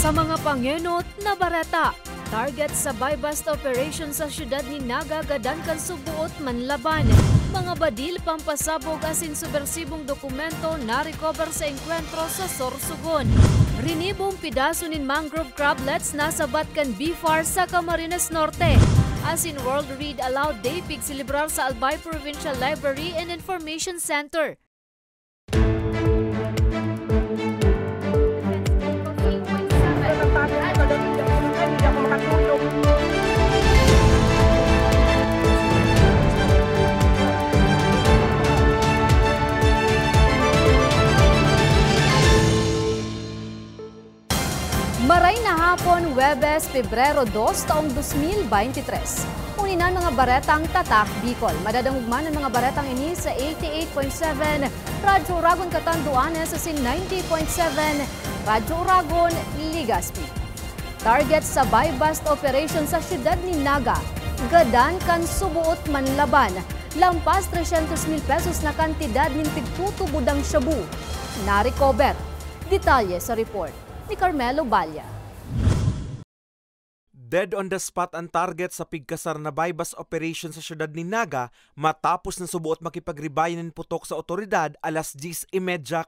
Sa mga pangenot na barata, target sa buy-bust operation sa syudad ni Naga gadan kan subuot manlaban. Mga badil pampasabog asin subversibong dokumento na recover sa enkwentro sa Sorsogon. Rinibong pidaso nin mangrove crablets na sabat kan BFAR sa Camarines Norte. Asin World Read Aloud Day pig celebrar sa Albay Provincial Library and Information Center. Hapon, Webes, Pebrero 2, taong 2023. Uninan mga baretang tatak Bicol. Madadamugman ang mga baretang ini sa 88.7, Radyo Uragon Katanduanes sa sin 90.7, Radyo Uragon, Ligaspi. Target sa buy-bust operation sa siyudad ni Naga. Gadan kan subuot manlaban. Lampas 300 mil pesos na kantidad ng tigtutubudang shabu. Na-recover. Detalye sa report ni Carmelo Balya. Dead on the spot ang target sa pigkasar na bypass operation sa syudad ni Naga matapos na subuot makipagribayan ng putok sa otoridad alas 10.30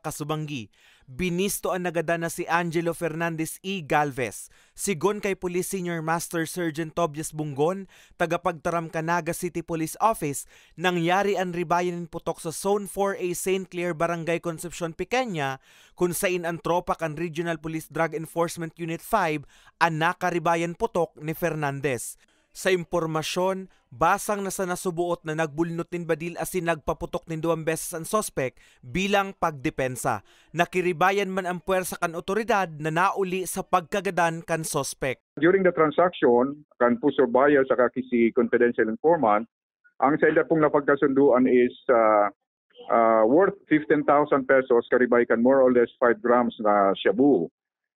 kasubanggi. Binisto ang nagada na si Angelo Fernandez E. Galvez. Sigon kay Police Senior Master Sergeant Tobias Bungon, tagapagtaram Canaga City Police Office, nangyari ang ribayan ng putok sa Zone 4A St. Clair Barangay Concepcion Pequeña, kung sain ang tropa kan Regional Police Drug Enforcement Unit 5 ang nakaribayan putok ni Fernandez. Sa impormasyon, basang na sa nasubuot na nagbulnot nin Badil asin nagpaputok nin duwang beses ang sospek bilang pagdepensa. Nakiribayan man ang puwersa kan otoridad na nauli sa pagkagadan kan sospek. During the transaction, kan puso buyer sa si confidential informant, ang seller pong napagkasunduan is uh, uh, worth 15,000 pesos, karibay kan more or less 5 grams na shabu.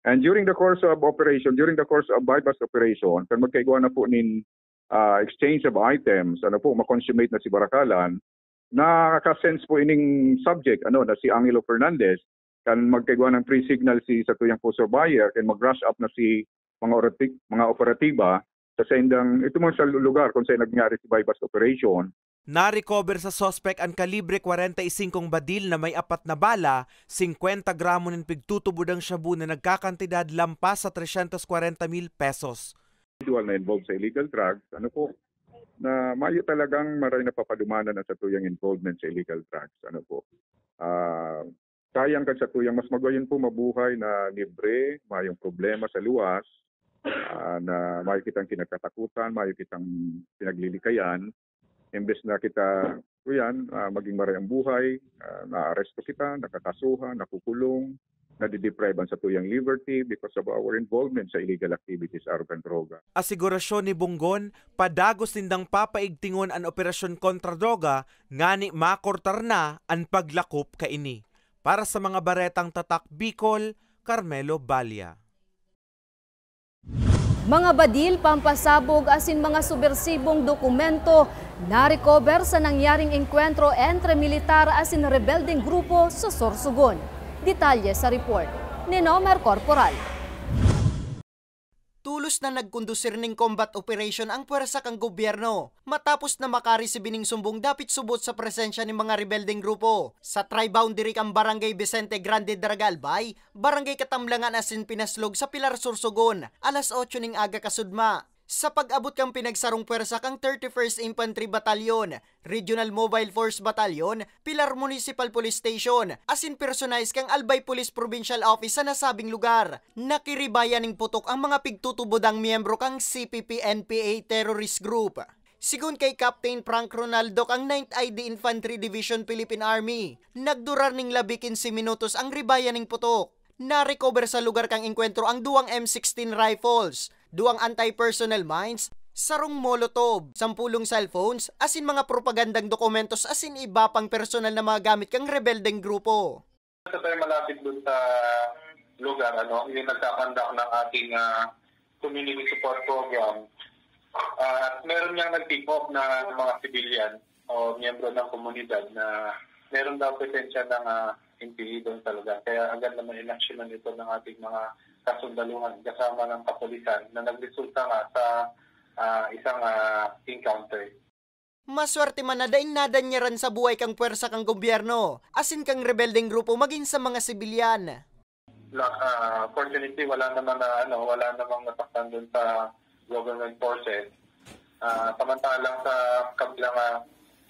And during the course of operation, during the course of bypass operation, kan magkaigwa na po nin uh, exchange of items, ano po, makonsummate na si Barakalan, nakaka-sense po ining subject, ano, na si Angelo Fernandez, kan magkaigwa ng pre-signal si sa tuyang puso buyer, kan mag-rush up na si mga, orati, mga operatiba sa sendang, ito mo sa lugar kung saan nangyari si bypass operation, Na-recover sa sospek ang kalibre 45 badil na may apat na bala, 50 gramo ng pigtutubudang shabu na nagkakantidad lampas sa 340 mil pesos. individual na involved sa illegal drugs, ano po, na mayo talagang maray na papadumana na sa tuyang involvement sa illegal drugs. Ano po. Ah, kayang ka sa tuyang mas magayon po mabuhay na libre, mayong problema sa luwas, ah, na mayo kitang kinakatakutan, mayo kitang pinaglilikayan, imbes na kita yan, ah, maging maray ang buhay, ah, na-aresto kita, nakakasuhan, nakukulong, nadideprive sa tuyang liberty because of our involvement sa illegal activities, urban droga. Asigurasyon ni Bunggon, padagos nindang papaigtingon ang operasyon kontra droga, ngani makortar na ang paglakop kaini. Para sa mga baretang tatak Bicol, Carmelo Balya. Mga badil, pampasabog asin mga subversibong dokumento na recover sa nangyaring enkwentro entre militar asin rebelding grupo sa Sorsogon. Detalye sa report ni Nomer Corporal. Tulos na nagkondusir ning combat operation ang puwersa kang gobyerno matapos na makaresibining sumbong dapit subot sa presensya ng mga rebelding grupo sa tri-boundary kang Barangay Vicente Grande Daragalbay, Barangay Katamlangan asin Pinaslog sa Pilar Sursogon, alas 8 ning aga kasudma. Sa pag-abot kang pinagsarong puwersa kang 31st Infantry Battalion, Regional Mobile Force Battalion, Pilar Municipal Police Station, asin personalize kang Albay Police Provincial Office sa nasabing lugar. Nakiribayan ning putok ang mga pigtutubodang miyembro kang CPP-NPA Terrorist Group. Sigun kay Captain Frank Ronaldo kang 9th ID Infantry Division Philippine Army, nagdurar ning labi 15 minutos ang ribayan ning putok. Na-recover sa lugar kang enkwentro ang duwang M16 rifles, duwang anti-personnel mines, sarong molotov, sampulong cellphones, asin mga propagandang dokumentos asin iba pang personal na mga gamit kang rebeldeng grupo. Sa tayo malapit doon sa lugar, ano, yung nagkakandak ng ating ah, community support program. Ah, At meron niyang nag-tip na mga civilian o miyembro ng komunidad na meron daw presensya ng uh, NPE doon sa lugar. Kaya agad naman inaksyonan ito ng ating mga kasundaluhan kasama ng kapulisan na nagresulta nga sa ah, isang ah, encounter. Maswerte man na daing nadanyaran sa buhay kang puwersa kang gobyerno, asin kang rebeldeng grupo maging sa mga sibilyan. Ah, fortunately, wala naman na ano, wala namang nasaktan doon sa government forces. Ah, samantalang sa kabilang uh,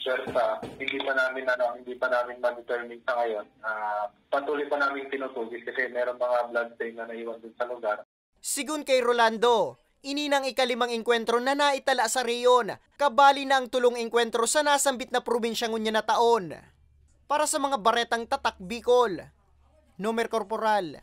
Sherpa, hindi pa namin ano, hindi pa namin ma-determine sa ngayon. Ah, patuloy pa namin tinutugis kasi meron mga blood stain na naiwan doon sa lugar. Sigun kay Rolando, ininang ikalimang enkwentro na naitala sa reyon, kabali na ang tulong enkwentro sa nasambit na probinsyang unya na taon. Para sa mga baretang tatak Bicol, Nomer Corporal.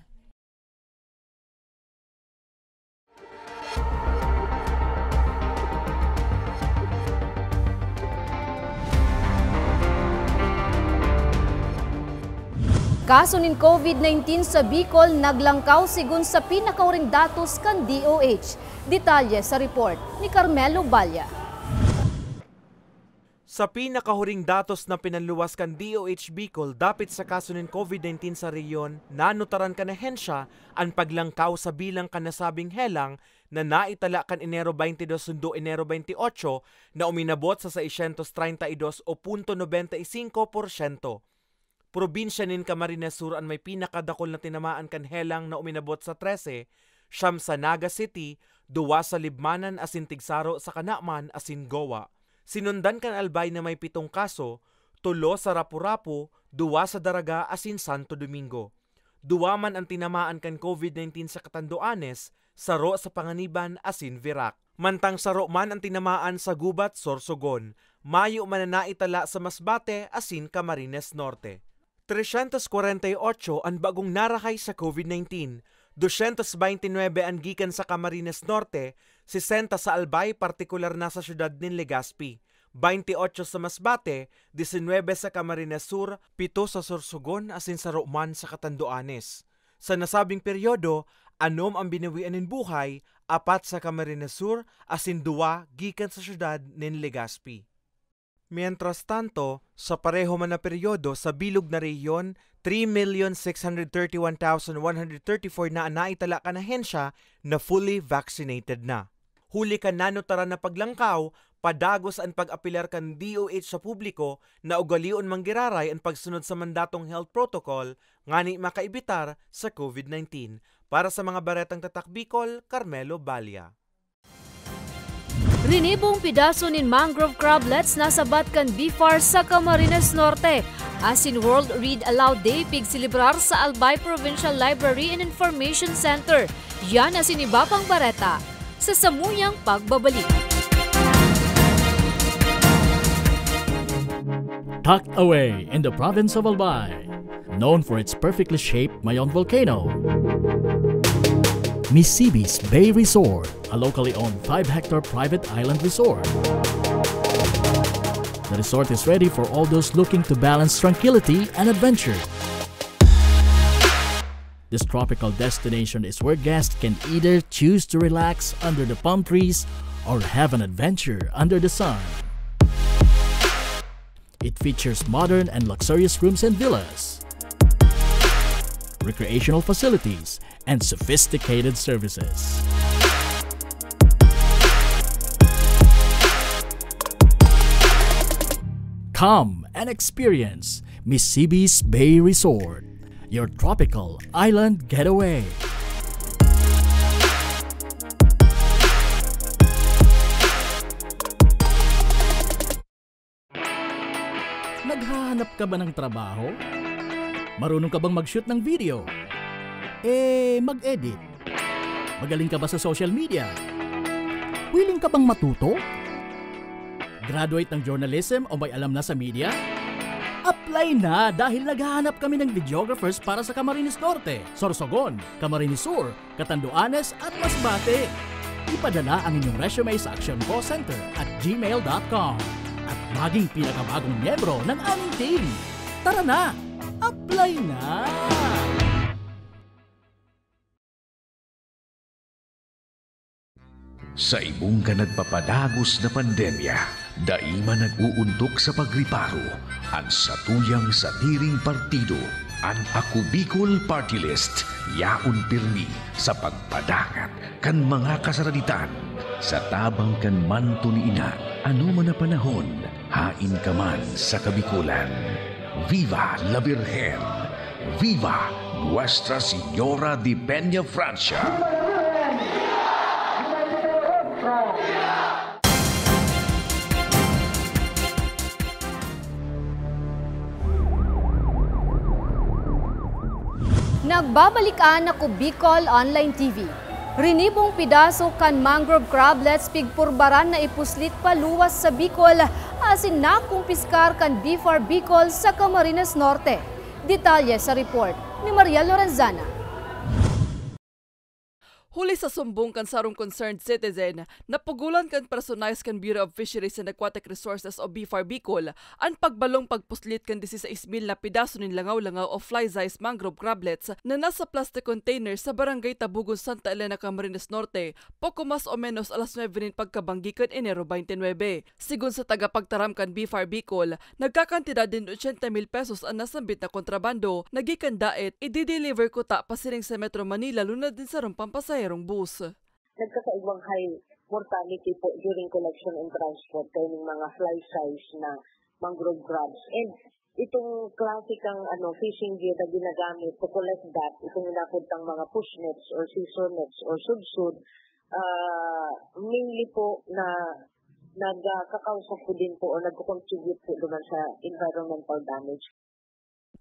Kaso nin COVID-19 sa Bicol naglangkaw sigun sa pinakauring datos kan DOH. Detalye sa report ni Carmelo Balya. Sa pinakahuring datos na pinanluwas kan DOH Bicol dapit sa kaso ng COVID-19 sa reyon, nanutaran kan hensya ang paglangkaw sa bilang kanasabing helang na naitala kan Enero 22 sundo Enero 28 na uminabot sa 632 o 0.95%. Probinsya nin Camarines Sur ang may pinakadakol na tinamaan kan helang na uminabot sa 13, siyam sa Naga City, duwa sa Libmanan asin Tigsaro sa Kanaman asin Goa. Sinundan kan Albay na may pitong kaso, tulo sa Rapu-Rapu, duwa sa Daraga asin Santo Domingo. Duwa man ang tinamaan kan COVID-19 sa Katanduanes, saro sa Panganiban asin Virac. Mantang saro man ang tinamaan sa Gubat, Sorsogon, mayo man na naitala sa Masbate asin Camarines Norte. 348 ang bagong narakay sa COVID-19, 229 ang gikan sa Camarines Norte, 60 sa Albay partikular na sa syudad ng Legazpi, 28 sa Masbate, 19 sa Camarines Sur, 7 sa Sorsogon asin sa Roman sa Catanduanes. Sa nasabing peryodo, anom ang binawian ng buhay, apat sa Camarines Sur asin duwa gikan sa syudad ng Legazpi. Mientras tanto, sa pareho man na peryodo sa bilog na rehiyon, 3,631,134 na naitala ka na hensya na fully vaccinated na. Huli ka nanotara na paglangkaw, padagos ang pag-apilar kan DOH sa publiko na ugalion manggiraray ang pagsunod sa mandatong health protocol ngani makaibitar sa COVID-19. Para sa mga baretang tatak Bicol, Carmelo Balya. Rinibong pidaso nin mangrove crablets nasa Batcan Bifar sa Camarines Norte. Asin World Read Aloud Day pig silibrar sa Albay Provincial Library and Information Center. Yan asin iba pang bareta sa samuyang pagbabalik. tucked away in the province of Albay, known for its perfectly shaped Mayon volcano. Misibis Bay Resort, a locally owned 5-hectare private island resort. The resort is ready for all those looking to balance tranquility and adventure. This tropical destination is where guests can either choose to relax under the palm trees or have an adventure under the sun. It features modern and luxurious rooms and villas, recreational facilities, and sophisticated services. Come and experience Mississippi's Bay Resort, your tropical island getaway. Naghahanap ka ba ng trabaho? Marunong ka bang mag-shoot ng video? Eh, mag-edit? Magaling ka ba sa social media? Willing ka bang matuto? Graduate ng journalism o may alam na sa media? Apply na dahil naghahanap kami ng videographers para sa Camarines Norte, Sorsogon, Camarines Sur, Catanduanes at Masbate. Ipadala ang inyong resume sa Action Call Center at gmail.com at maging pinakabagong miyembro ng aming team. Tara na! Apply na! Sa imong ka nagpapadagos na pandemya, daima nag-uuntok sa pagriparo ang satuyang satiring partido An Ako Bicol Party List, yaon pirmi sa pagpadangat kan mga kasaraditan. Sa tabang kan manto ni ina, ano man na panahon, hain ka man sa kabikulan. Viva la Virgen! Viva Nuestra Señora de Peña Francia! Nagbabalikan ako Bicol Online TV. Rinibong pidaso kan mangrove crablets pigpurbaran na ipuslit paluwas sa Bicol asin nakumpiskar kan B4 Bicol sa Camarines Norte. Detalye sa report ni Maria Lorenzana. Huli sa sumbong kan sarong concerned citizen, napugulan kan personalized kan Bureau of Fisheries and Aquatic Resources o BFAR Bicol ang pagbalong pagpuslit kan 16 mil na pidaso ng langaw-langaw o fly-size mangrove crablets na nasa plastic container sa barangay Tabugon, Santa Elena, Camarines Norte, poko mas o menos alas 9 nin pagkabanggi kan Enero 29. Sigun sa tagapagtaram kan BFAR Bicol, nagkakantidad din 80 mil pesos ang nasambit na kontrabando, nagikan daet, i-deliver ko ta pasiring sa Metro Manila lunad din sa rumpang pasaherong bus. nagkakaibang high mortality po during collection and transport kay ng mga fly size na mangrove crabs. And itong klasikang ano, fishing gear na ginagamit to collect that, itong inapuntang mga push nets or scissor nets or sudsud, uh, mainly po na nagkakausap po din po o nagko-contribute po naman sa environmental damage.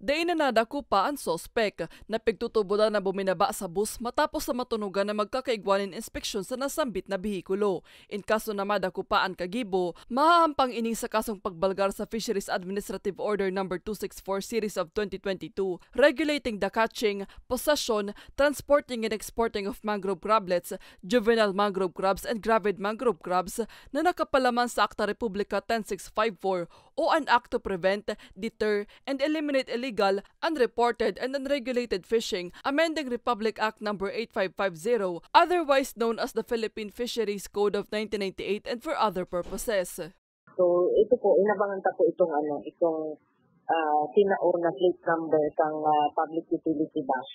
Day na nadako pa ang sospek na pigtutubo na buminaba sa bus matapos sa matunugan na magkakaigwanin inspeksyon sa nasambit na bihikulo. In kaso na madako pa ang kagibo, mahahampang ining sa kasong pagbalgar sa Fisheries Administrative Order No. 264 Series of 2022 regulating the catching, possession, transporting and exporting of mangrove crablets, juvenile mangrove crabs and gravid mangrove crabs na nakapalaman sa Akta Republika 10654 o an act to prevent, deter, and eliminate illegal, unreported, and unregulated fishing, amending Republic Act No. 8550, otherwise known as the Philippine Fisheries Code of 1998 and for other purposes. So ito po, inabangan ta po itong ano, itong uh, tinauna plate number kang ah, public utility bus.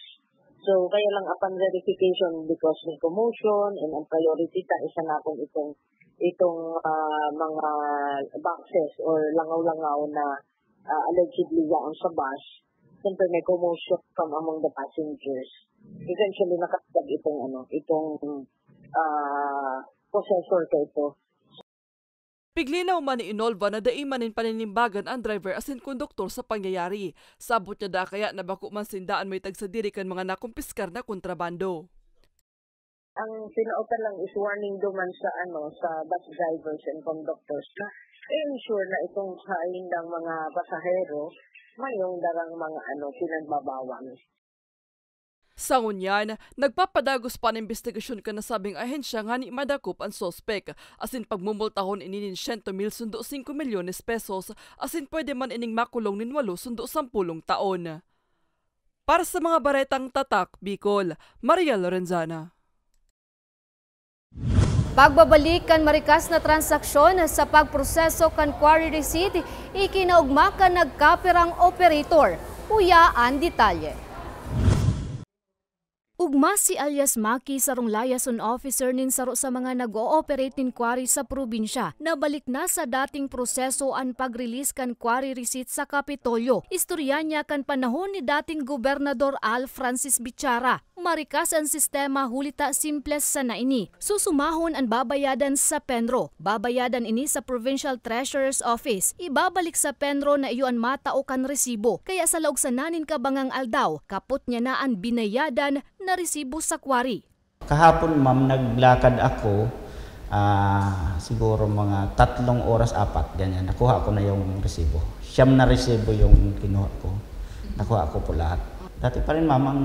So kaya lang upon verification because ng commotion and ang priority ta isa na akong itong itong ah, mga boxes or langaw-langaw na ah, allegedly yaon sa bus. Siyempre may commotion from among the passengers. Eventually nakatag itong ano, itong ah, possessor ka ito Piglinaw man ni Inolva na daimanin paninimbagan ang driver asin konduktor sa pangyayari. Sabot niya da kaya na bako man sindaan may tagsadiri kan mga nakumpiskar na kontrabando. ang pinautan lang is warning duman sa ano sa bus drivers and conductors na ensure na itong sa ng mga pasahero mayong darang mga ano pinagbabawal. Sa ngunyan, nagpapadagos pa ng investigasyon ka nasabing ahensya nga ni madakop ang sospek asin pagmumultahon ininin 100 mil sundo 5 milyones pesos asin pwede man ining makulong nin 8 sundo 10 taon. Para sa mga baretang tatak, Bicol, Maria Lorenzana. Pagbabalik kan marikas na transaksyon sa pagproseso kan quarry receipt, ikinaugma kan nagkapirang operator. Uya ang detalye. Ugma si alias Maki sarong liaison officer nin saro sa mga nag-ooperate nin quarry sa probinsya. Nabalik na sa dating proseso ang pag-release kan quarry receipt sa Kapitolyo. Istorya niya kan panahon ni dating Gobernador Al Francis Bichara. Marikas ang sistema hulita simples sa naini. Susumahon ang babayadan sa Penro. Babayadan ini sa Provincial Treasurer's Office. Ibabalik sa Penro na iyo ang mata o kan resibo. Kaya sa laog sa nanin kabangang aldaw, kapot niya na ang binayadan na resibo sa kwari. Kahapon ma'am, naglakad ako ah, siguro mga tatlong oras, apat, ganyan. Nakuha ko na yung resibo. Siyam na resibo yung kinuha ko. Nakuha ko po lahat. Dati pa rin ma'am ang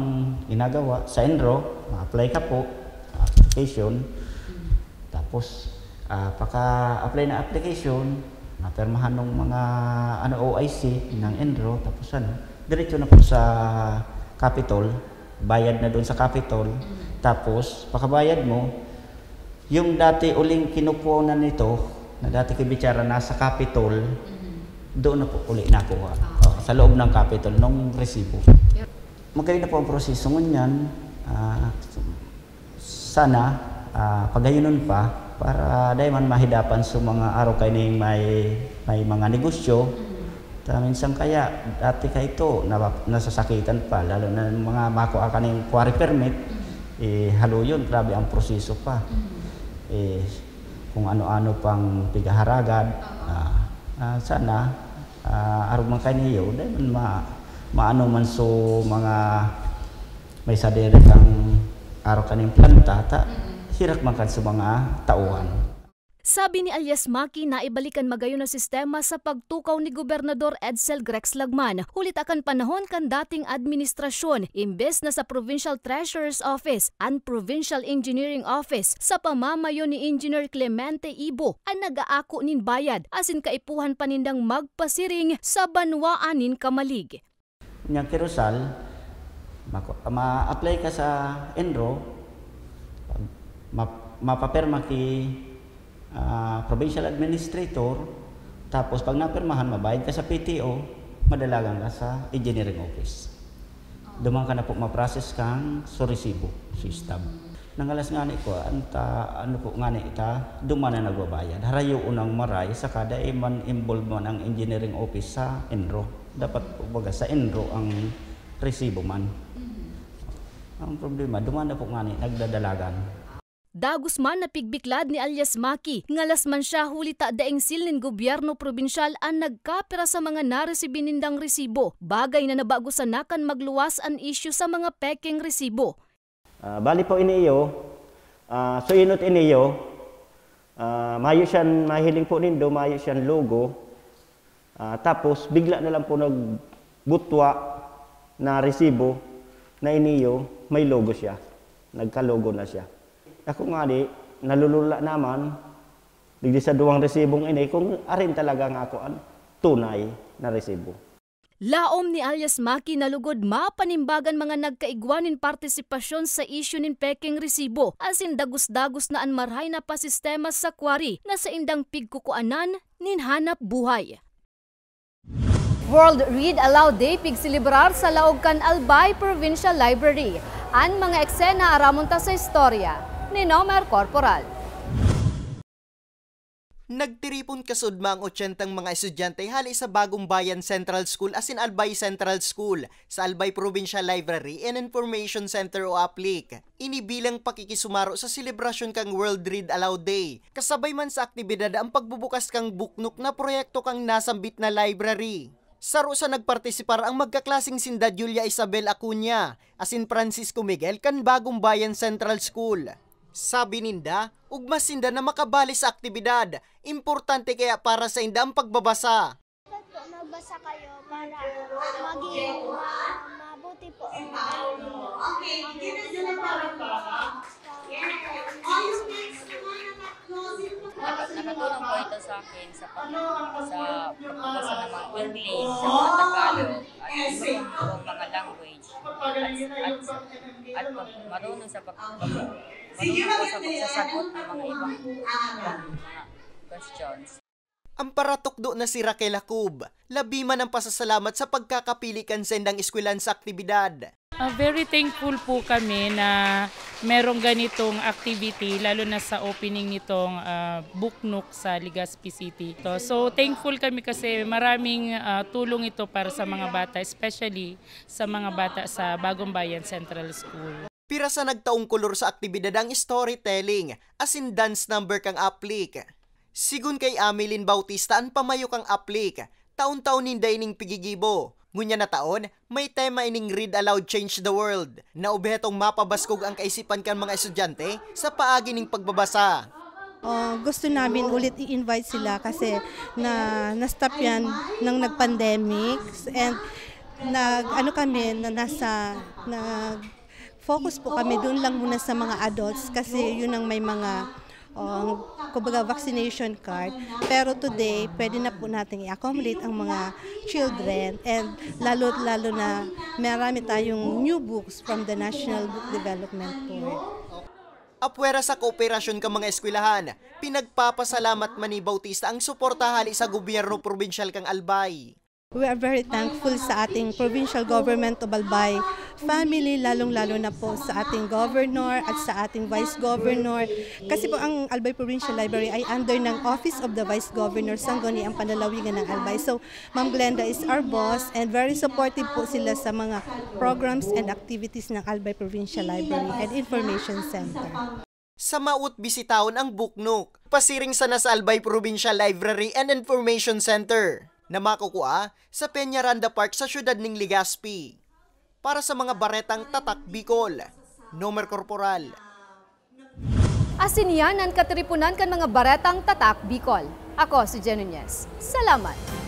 ginagawa sa Enro, ma-apply ka po, application. Tapos, ah, paka-apply na application, napirmahan ng mga ano, OIC ng Enro, tapos ano, diretso na po sa Capitol, bayad na doon sa Capitol, tapos pakabayad mo, yung dati uling kinupunan nito, na dati kay Bichara nasa Capitol, doon na po uli nakuha. Oo. sa loob ng Capitol ng resibo. Magaling na po ang proseso ngunyan. Ah, sana uh, pagayunon pa para dahil man mahidapan sa mga araw kay ni may may mga negosyo ta minsan kaya dati kay ito na, nasasakitan pa lalo na mga makuha ka ng quarry permit eh halo yun grabe ang proseso pa. Eh kung ano-ano pang pigaharagad uh, uh, sana uh, araw man kay niyo dahil man ma, maano man so mga may sadere kang araw kaning planta ta hirak man kan sa mga tauhan. Sabi ni Alias Maki na ibalikan magayon na sistema sa pagtukaw ni Gobernador Edsel Grex Lagman. Hulit akan panahon kan dating administrasyon imbes na sa Provincial Treasurer's Office and Provincial Engineering Office sa pamamayo ni Engineer Clemente Ibo ang nagaako nin bayad asin kaipuhan panindang magpasiring sa banwaanin kamalig. Nya Kirosal, ma-apply ka sa Enro, mapapirma ki uh, provincial administrator, tapos pag napirmahan, mabayad ka sa PTO, madalagan ka sa engineering office. Dumang ka na po ma-process kang so resibo, system. Nangalas nga ni ko, anta, ano po nga ni ita, duman na nagbabayad. Harayo unang maray sa kada man involved man ang engineering office sa Enro. Dapat po baga sa Enro ang resibo man. Ang problema, duman na po nga ni, nagdadalagan. Dagos man na pigbiklad ni alias Maki, ngalas man siya hulita daing silin gobyerno probinsyal ang nagkapira sa mga naresibinindang resibo, bagay na nabagusan magluwas ang issue sa mga peking resibo. Uh, bali po iniyo, uh, so inot iniyo, uh, mayo siyan, mahiling po nindo, mayo siyan logo, uh, tapos bigla na lang po nagbutwa na resibo na iniyo, may logo siya, nagka-logo na siya. Ako nga di, nalulula naman, digdi sa duwang resibong ini, kung arin talaga nga ako an, tunay na resibo. Laom ni alias Maki nalugod mapanimbagan mga nagkaigwanin partisipasyon sa issue nin peking resibo asin dagos-dagos na anmarhay na pa sistema sa kwari na sa indang pigkukuanan nin hanap buhay. World Read Aloud Day pigsilibrar sa Laogkan Albay Provincial Library. An mga eksena aramonta sa istorya ni Nomer Corporal. Nagtiripon kasudma ang 80 mga estudyante hali sa Bagong Bayan Central School asin Albay Central School sa Albay Provincial Library and Information Center o APLIC. Inibilang pakikisumaro sa selebrasyon kang World Read Aloud Day. Kasabay man sa aktibidad ang pagbubukas kang buknok na proyekto kang nasambit na library. Sa nagpartisipar ang magkaklasing sinda Julia Isabel Acuña asin Francisco Miguel kan Bagong Bayan Central School. Sabi ninda, ugma sinda na makabali sa aktibidad. Importante kaya para sa inda ang pagbabasa. Magbasa kayo para maging uh, mabuti po ang Okay, Nakatulong po ito sa akin sa pag sa pagbabasa ng mga English, sa mga Tagalog, at ibang mga language, at, at, at marunong sa pagbabasa po sa pagsasagot ng mga ibang mga questions. Ang paratukdo na si Raquel Akub, labi man ang pasasalamat sa pagkakapili kan sendang eskwelahan sa aktibidad. Uh, very thankful po kami na merong ganitong activity lalo na sa opening nitong uh, Buknok sa Legazpi City. So, so thankful kami kasi maraming uh, tulong ito para sa mga bata, especially sa mga bata sa Bagong Bayan Central School. Pira sa nagtaong kolor sa aktibidad ang storytelling, as in dance number kang aplik. Sigun kay Amelin Bautista ang pamayo kang aplik, taon-taon ninda ining pigigibo. Ngunya na taon, may tema ining Read Aloud Change the World, na ubhetong mapabaskog ang kaisipan kan mga estudyante sa paagi ning pagbabasa. Uh, gusto namin ulit i-invite sila kasi na na-stop yan ng nag-pandemic and nag ano kami na nasa nag focus po kami doon lang muna sa mga adults kasi yun ang may mga um, kumbaga vaccination card. Pero today, pwede na po natin i-accommodate ang mga children and lalo-lalo na marami tayong new books from the National Book Development Board. Apwera sa kooperasyon ka mga eskwelahan, pinagpapasalamat man ni Bautista ang suporta hali sa gobyerno probinsyal kang Albay. We are very thankful sa ating provincial government of Albay family, lalong-lalo na po sa ating governor at sa ating vice governor. Kasi po ang Albay Provincial Library ay under ng Office of the Vice Governor Sangguni ang panlalawigan ng Albay. So, Ma'am Glenda is our boss and very supportive po sila sa mga programs and activities ng Albay Provincial Library and Information Center. Sa maut bisitahon ang Buknok, pasiring sa nasa Albay Provincial Library and Information Center na makukuha sa Peñaranda Park sa siyudad ng Legazpi. Para sa mga baretang tatak Bicol, Nomer Corporal. Asin yan ang katripunan kan mga baretang tatak Bicol. Ako si Jen. Salamat!